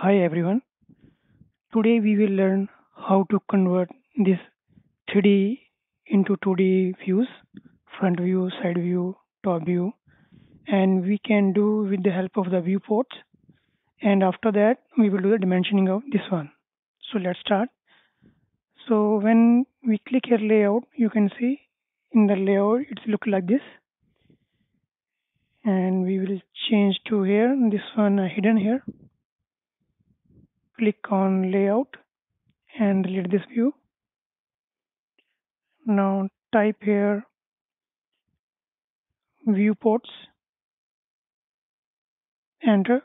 Hi everyone. Today we will learn how to convert this 3D into 2D views, front view, side view, top view, and we can do with the help of the viewports. And after that, we will do the dimensioning of this one. So let's start. So when we click here layout, you can see in the layout, it's look like this. And we will change to here, this one hidden here click on layout and delete this view. Now type here viewports, enter,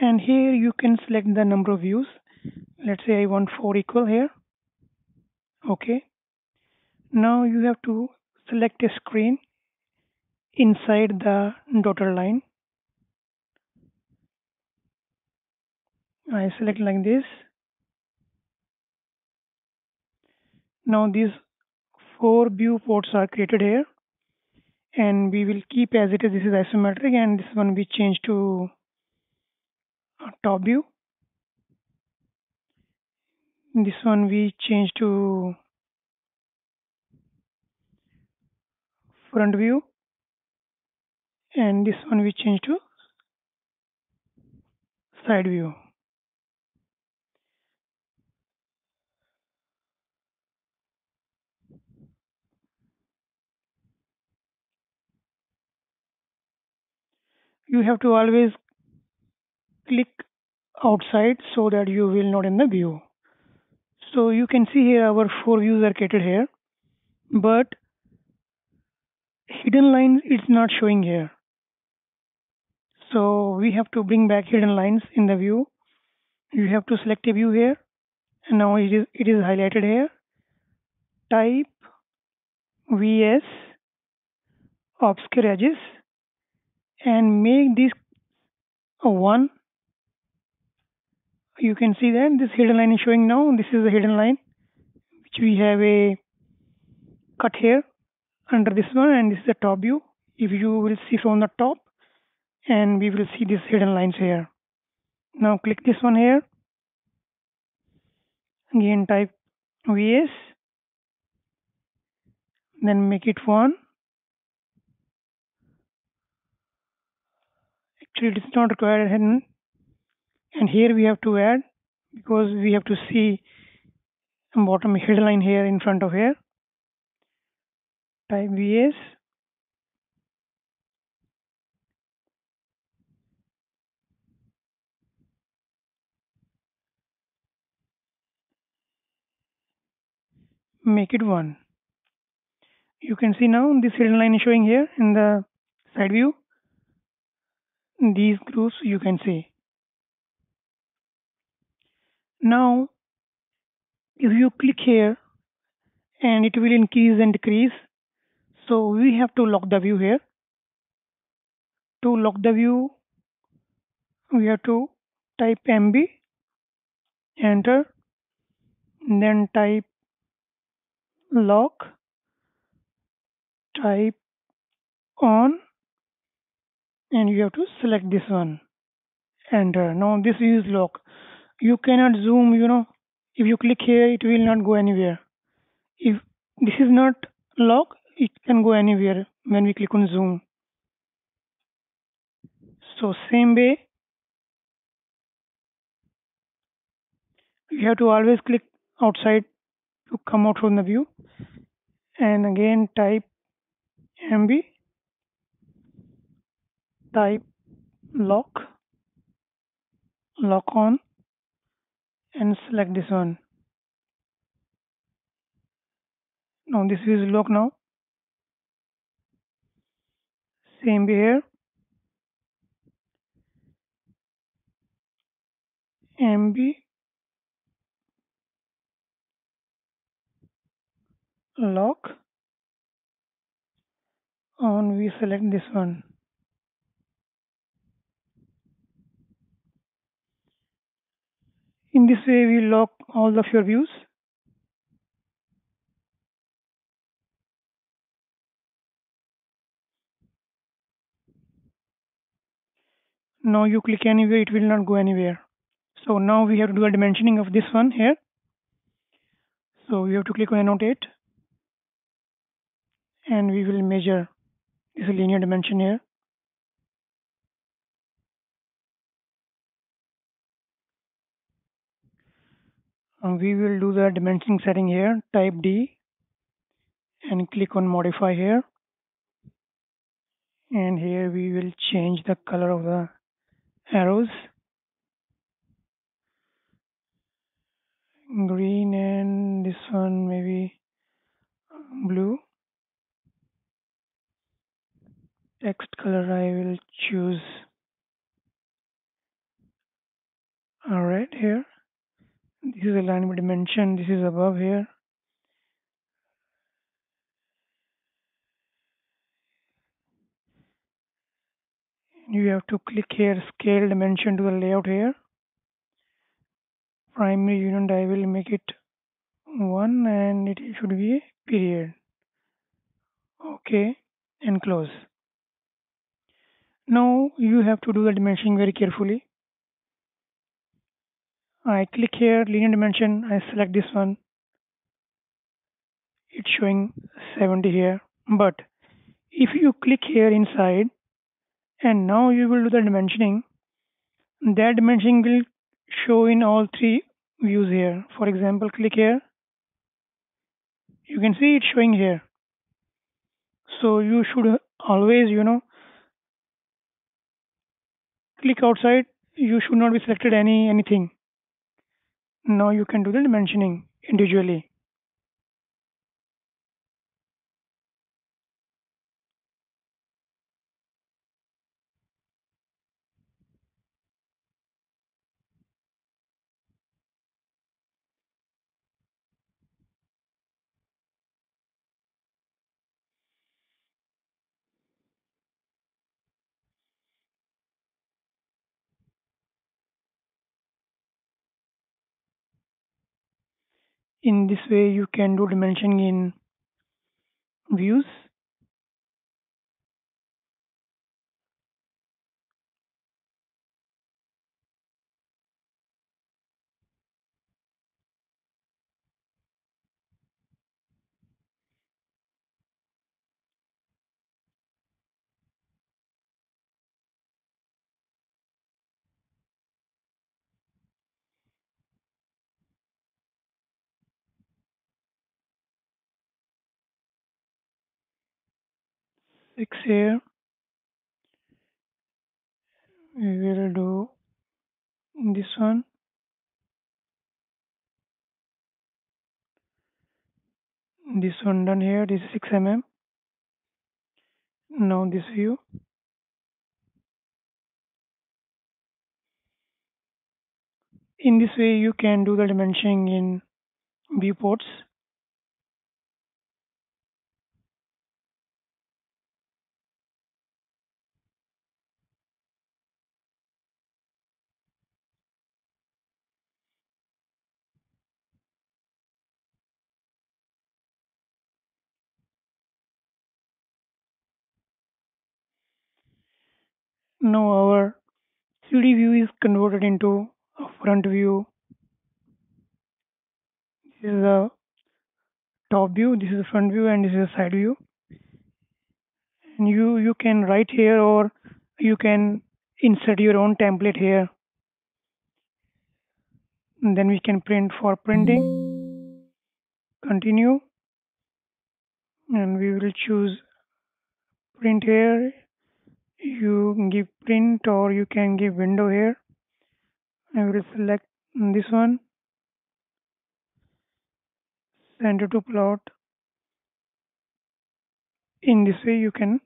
and here you can select the number of views. Let's say I want 4 equal here. Okay. Now you have to select a screen inside the dotted line. I select like this. Now these four viewports are created here and we will keep as it is. This is isometric and this one we change to uh, top view. This one we change to front view and this one we change to side view. You have to always click outside so that you will not in the view. So you can see here our four views are created here, but hidden lines is not showing here. So we have to bring back hidden lines in the view. You have to select a view here, and now it is it is highlighted here. Type VS obscure edges and make this a 1 you can see that this hidden line is showing now. This is the hidden line which we have a cut here under this one and this is the top view. If you will see from the top and we will see these hidden lines here. Now click this one here. Again type vs then make it 1 actually it is not required hidden and here we have to add because we have to see bottom headline here in front of here. Type vs make it 1 you can see now this hidden line is showing here in the side view these groups you can see. Now, if you click here and it will increase and decrease. So we have to lock the view here. To lock the view, we have to type MV, enter, then type lock, type on, and you have to select this one. Enter uh, now this is lock. You cannot zoom you know. If you click here it will not go anywhere. If this is not lock it can go anywhere when we click on zoom. So same way you have to always click outside to come out from the view. And again type mv type lock lock on and select this one. Now this is lock now. Same here mv lock. On we select this one this way, we lock all of your views. Now you click anywhere, it will not go anywhere. So now we have to do a dimensioning of this one here. So we have to click on annotate and we will measure this linear dimension here. And we will do the dimensioning setting here, type D and click on modify here. And here we will change the color of the arrows. Green and this one maybe blue. Text color I will choose red here. This is alignment dimension. This is above here. you have to click here scale dimension to the layout here primary unit I will make it 1 and it should be a period okay and close now you have to do the dimensioning very carefully I click here linear dimension I select this one. It's showing 70 here. But if you click here inside and now you will do the dimensioning that dimensioning will show in all three views here. For example click here. You can see it's showing here. So you should always you know click outside. You should not be selected any anything now you can do the dimensioning individually in this way you can do dimensioning in views here we will do this one. This one done here. This is 6 mm now this view in this way you can do the dimensioning in viewports now our 3D view is converted into a front view. This is a top view, this is a front view and this is a side view. And you, you can write here or you can insert your own template here. And then we can print for printing. Continue. And we will choose print here you give print or you can give window here. I will select this one. Center to plot. In this way you can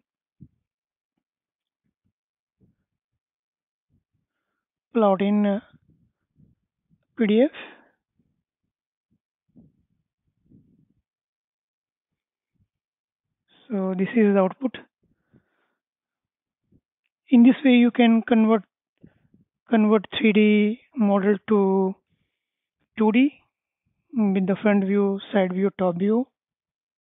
plot in uh, PDF so this is the output in this way you can convert convert 3d model to 2d with the front view side view top view